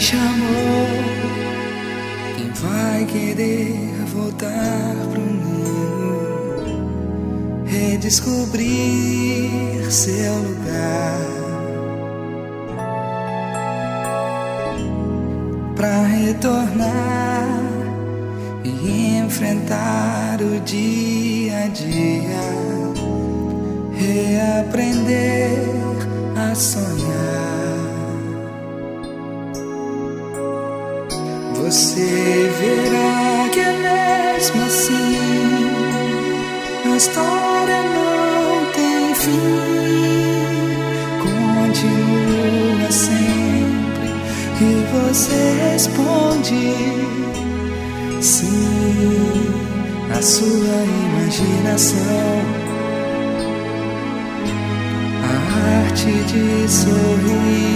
chamou. Quem vai querer voltar pro ninho, redescobrir seu lugar? Pra retornar e enfrentar o dia a dia, reaprender a sonhar. Você verá que é mesmo assim a história não tem fim. Continua sempre e você responde sim a sua imaginação. A arte de sorrir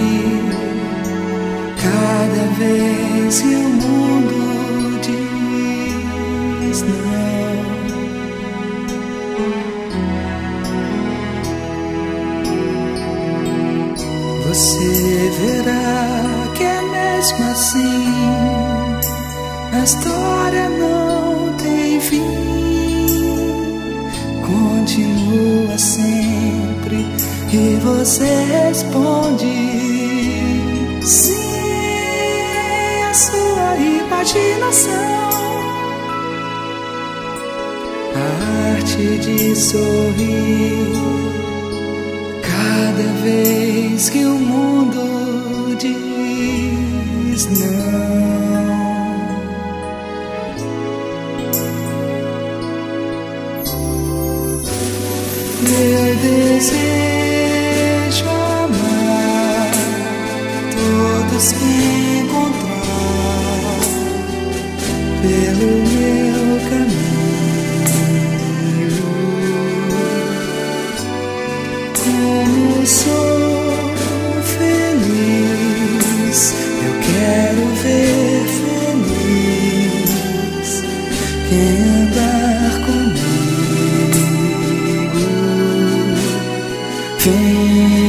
cada vez que o mundo diz não. Você verá que é mesmo assim. A história não tem fim. Continua sempre e você responde arte de sorrir cada vez que o mundo diz não. Meu desejo é amar todos que andar comigo. Vem.